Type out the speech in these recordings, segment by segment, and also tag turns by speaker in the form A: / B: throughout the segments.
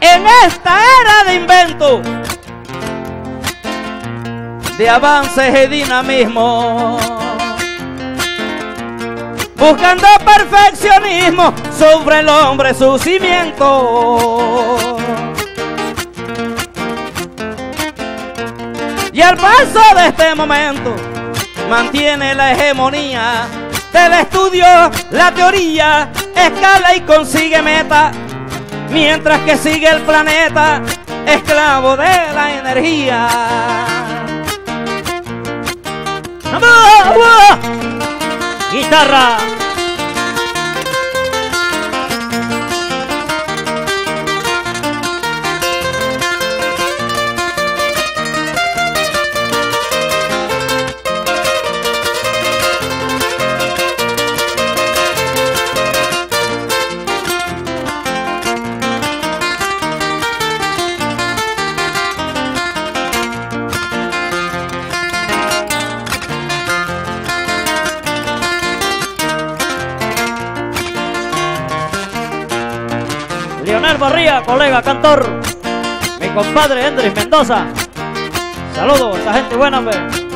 A: en esta era de invento, de avances y dinamismo. Buscando perfeccionismo, sobre el hombre su cimiento. Y al paso de este momento, mantiene la hegemonía del estudio, la teoría, escala y consigue meta, mientras que sigue el planeta esclavo de la energía. Guitarra. Mi compadre Hendrix Mendoza. Saludos, esa gente buena, hombre.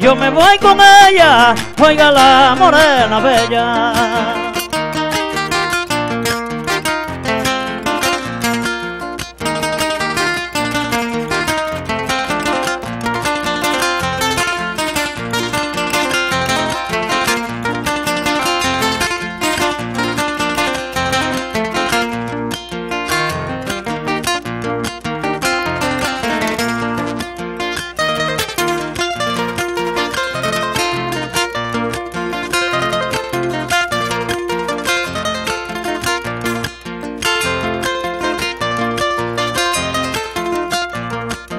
A: Yo me voy con ella, oiga la morena bella.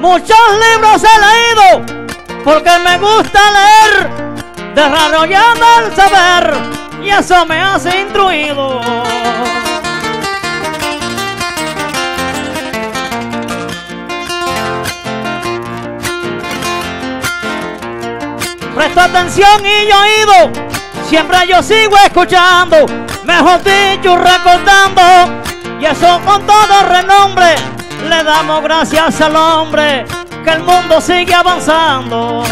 A: Muchos libros he leído porque me gusta leer, desarrollando el saber y eso me hace instruido. Presto atención y yo oído, siempre yo sigo escuchando, mejor dicho recordando, y eso con todo renombre le damos gracias al hombre que el mundo sigue avanzando.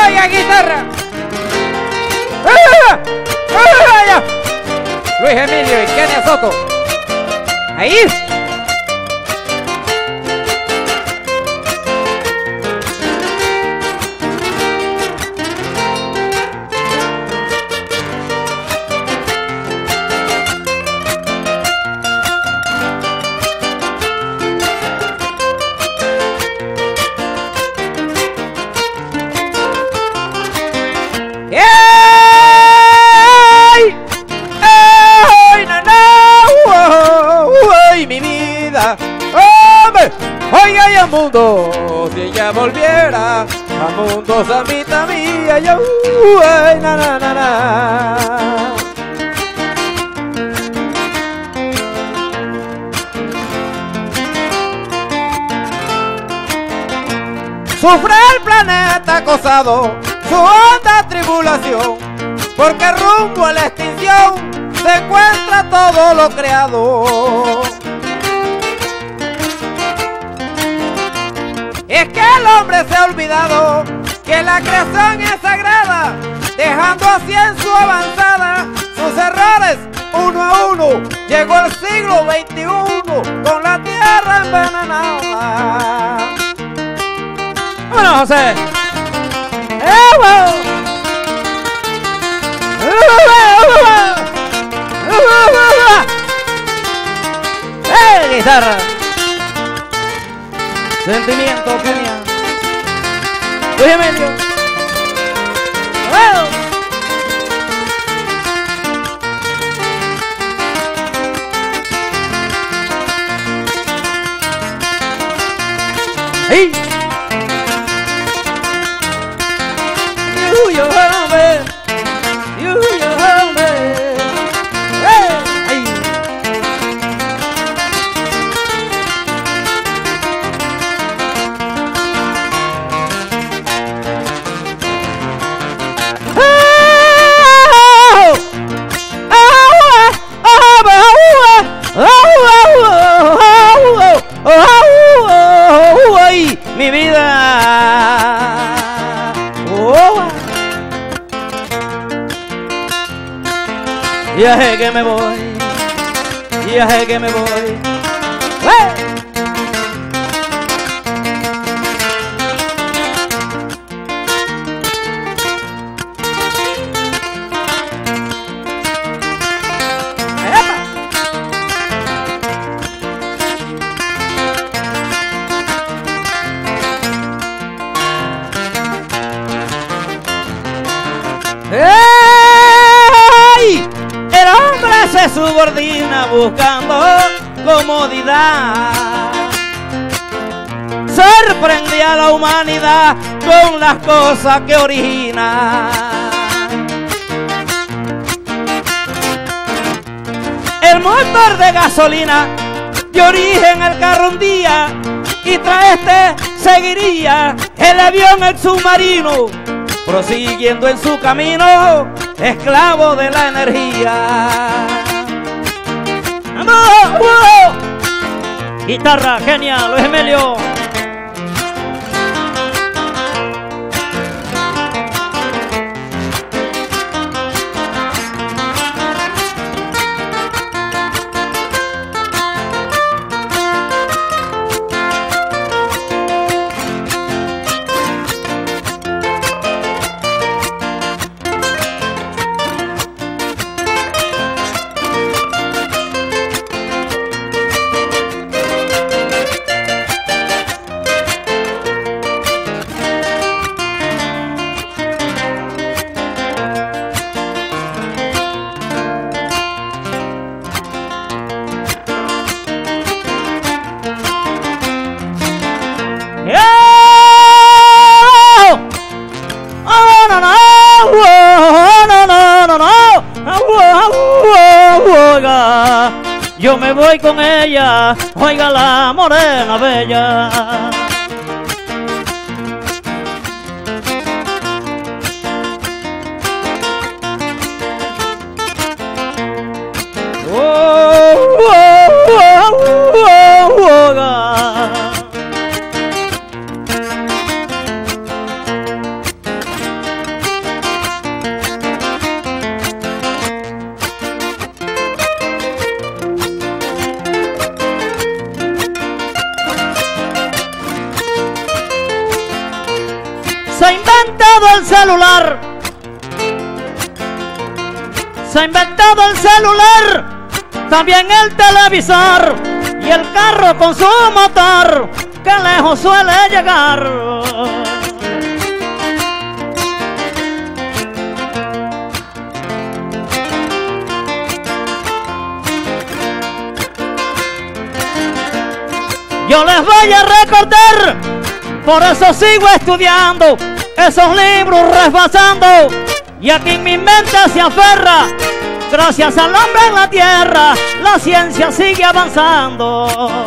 B: ¡Vaya guitarra! ¡Ah! ¡Ah! Luis Emilio y Kenia Soto. Ahí. Sufre el planeta acosado, su honda tribulación, porque rumbo a la extinción se encuentra todo lo creado. Es que el hombre se ha olvidado que la creación es sagrada, dejando así en su avanzada sus errores uno a uno.
C: Llegó el siglo XXI con la tierra envenenada.
B: Bueno, José. ¡Eh! ¡Eh, guitarra! Sentimiento Kenia. Luis Emilio. Sé que me voy, sé que me voy. Subordina buscando comodidad. Sorprende a la humanidad con las cosas que origina. El motor de gasolina de origen el carro un día y tras este seguiría el avión el submarino prosiguiendo en su camino esclavo de la energía. Guitarra, genial, Luis Emilio. Yo me voy con ella, oiga la morena bella. El celular. También el televisor. Y el carro con su motor. Que lejos suele llegar. Yo les voy a recordar por eso sigo estudiando esos libros repasando. Y aquí en mi mente se aferra. Gracias al hombre en la tierra, la ciencia sigue avanzando.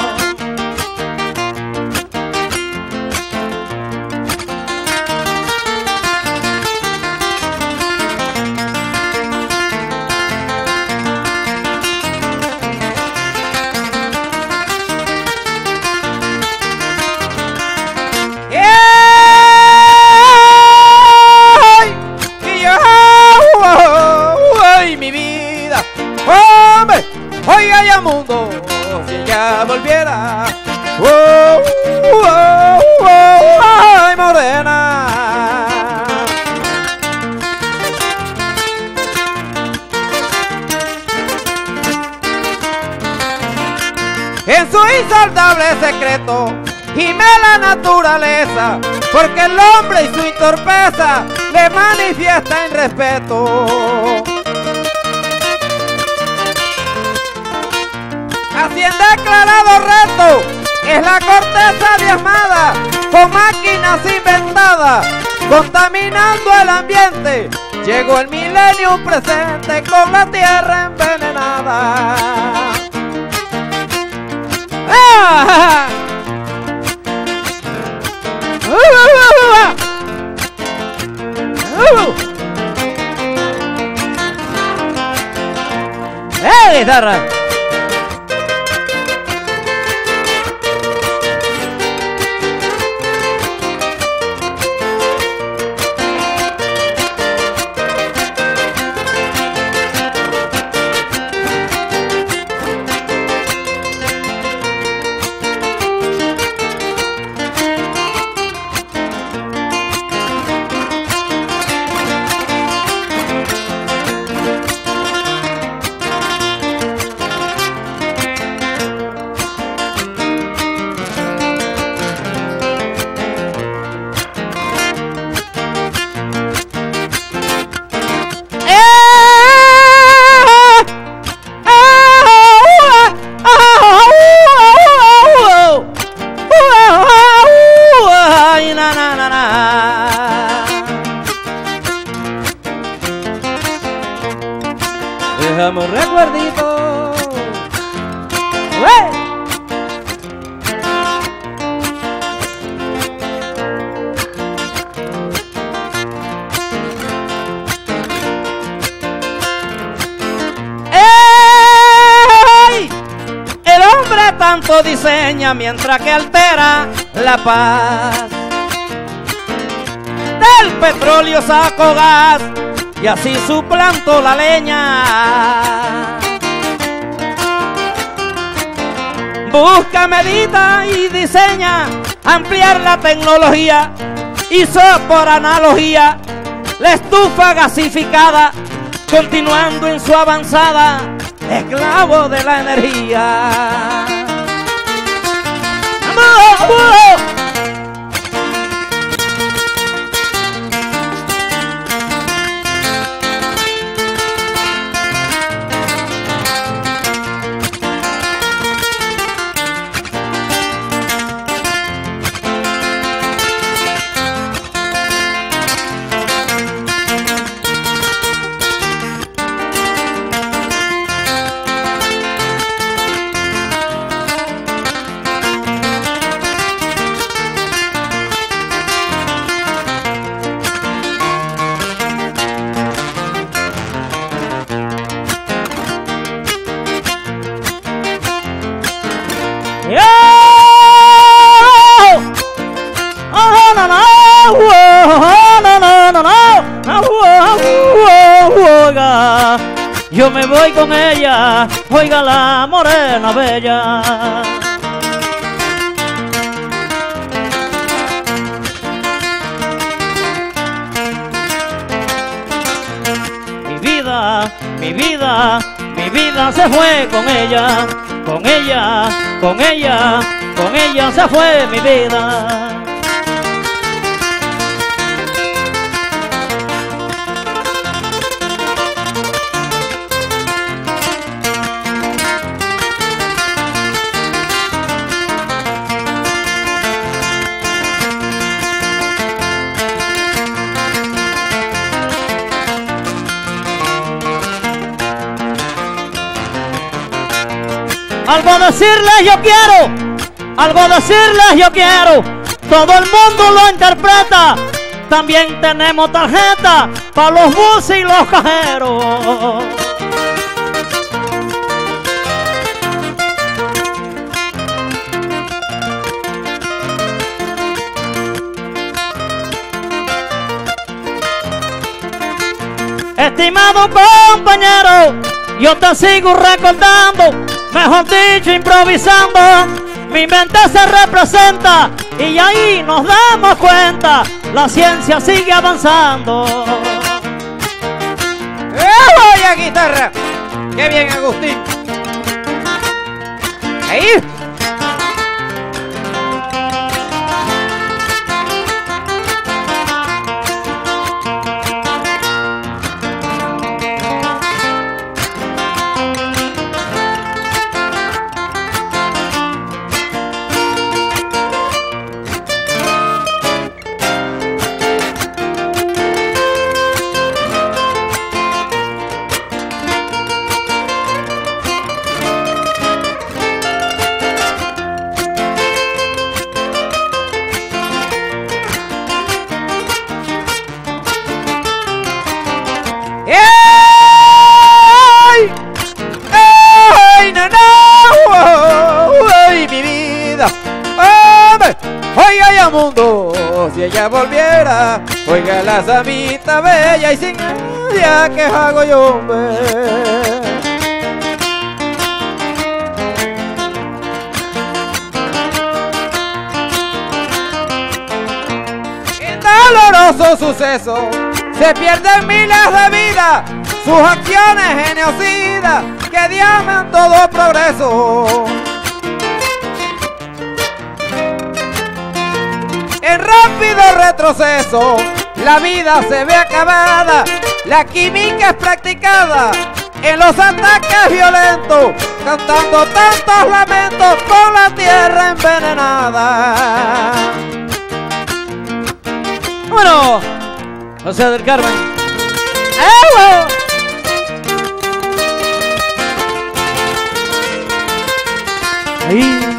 B: Le manifiesta en respeto. Así en declarado reto es la corteza diezmada con máquinas inventadas, contaminando el ambiente. Llegó el milenio presente con la tierra envenenada. ¡Ah! ¡Eh, guitarra! Dejamos un recuerdito. ¡Ué! ¡Ey! El hombre tanto diseña mientras que altera la paz. Del petróleo saco gas y así suplanto la leña. Busca, medita y diseña ampliar la tecnología. Hizo por analogía la estufa gasificada, continuando en su avanzada, esclavo de la energía. Me voy con ella, oiga la morena bella. Mi vida, mi vida, mi vida se fue con ella, con ella, con ella, con ella se fue mi vida. Algo decirles yo quiero, algo decirles yo quiero. Todo el mundo lo interpreta. También tenemos tarjeta para los buses y los cajeros. Estimado compañero, yo te sigo recordando
A: Mejor dicho, improvisando, mi mente se representa y ahí nos damos cuenta, la ciencia sigue avanzando.
B: ¡Eh, vaya guitarra! ¡Qué bien, Agustín! ¡Ahí! Oiga la samita bella y sin ella, ¿qué hago yo, hombre? Doloroso suceso se pierden miles de vidas, sus acciones genocidas que diaman todo progreso. En rápido retroceso, la vida se ve acabada, la química es practicada en los ataques violentos, cantando tantos lamentos con la tierra envenenada.
A: Bueno, José del Carmen.
B: ¡Ewo!
A: Ahí.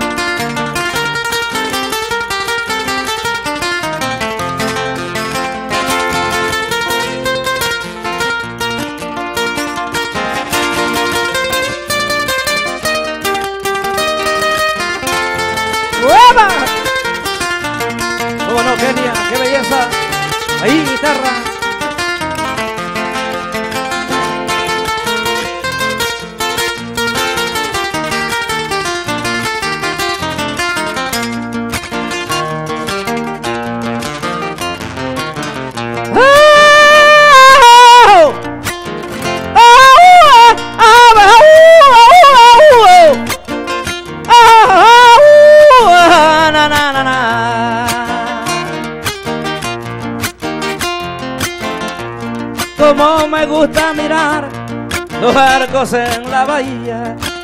A: Ahí, guitarra.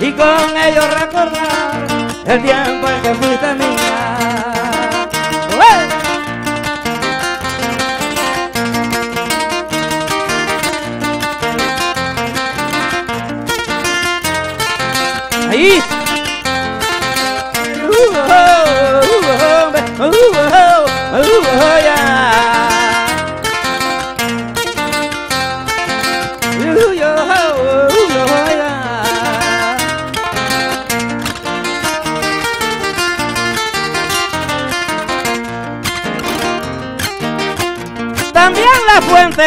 A: Y con ellos recordar el tiempo en que fuiste mía.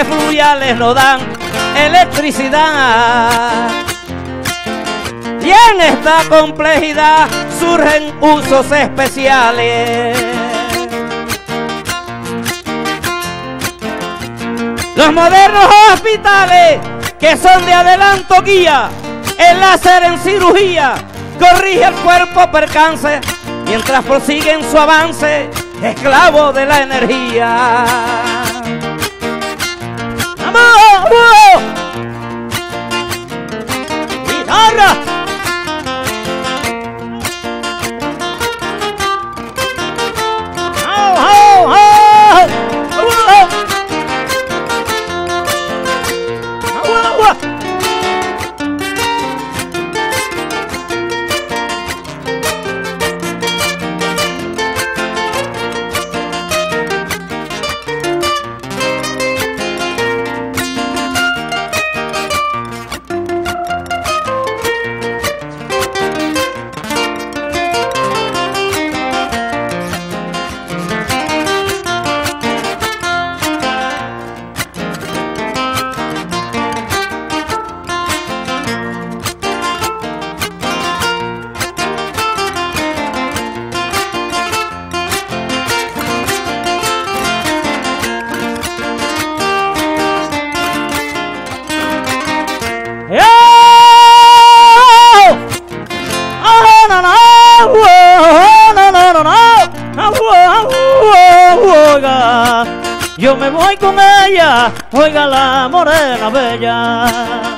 A: Fuentes fluviales nos dan electricidad. Y en esta complejidad surgen usos especiales. Los modernos hospitales que son de adelanto guía, el láser en cirugía corrige el cuerpo percance mientras prosiguen su avance, esclavo de la energía. ¡Vamos! ¡Guitarra! Yo me voy con ella, oiga la morena bella.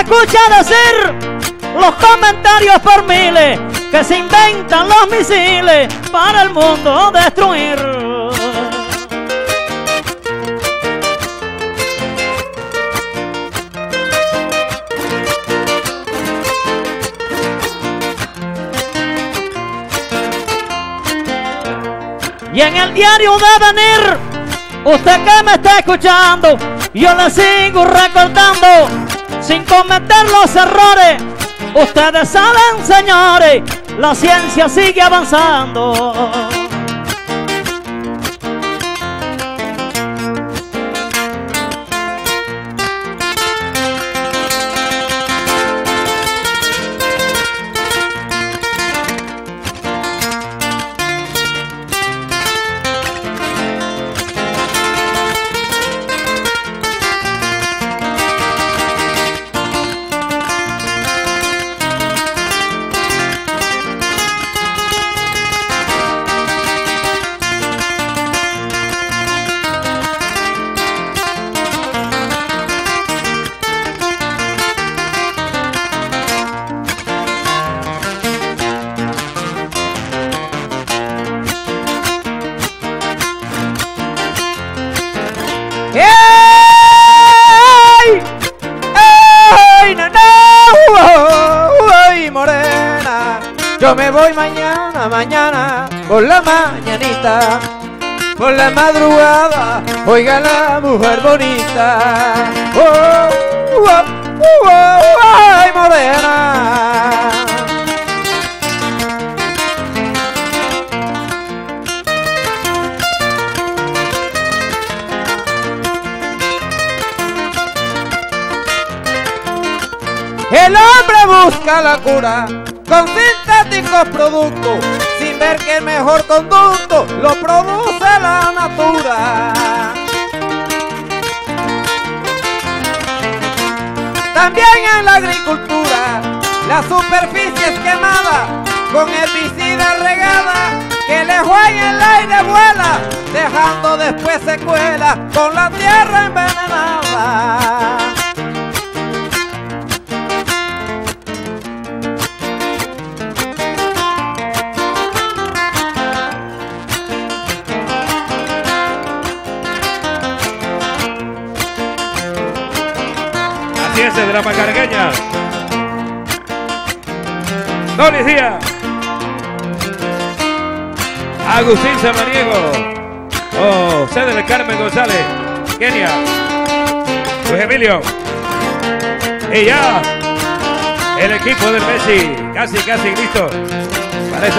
A: Escucha decir los comentarios por miles que se inventan los misiles para el mundo destruir. Y en el diario de venir, usted que me está escuchando, yo le sigo recordando, sin cometer los errores. Ustedes saben, señores, la ciencia sigue avanzando.
B: Mañana, por la mañanita, por la madrugada, oiga la mujer bonita. ¡Oh, oh, oh, oh, ay, morena! El hombre busca la cura con sintéticos productos, ver que el mejor conducto lo produce la natura. También en la agricultura, la superficie es quemada con herbicida regada que lejos en el aire vuela, dejando después secuelas con la tierra envenenada.
D: De la macargueña. Doris Díaz. Agustín Samaniego. Oh, sede de Carmen González. Kenia. Luis Emilio. Y ya. El equipo del Messi. Casi, casi listo. Para esta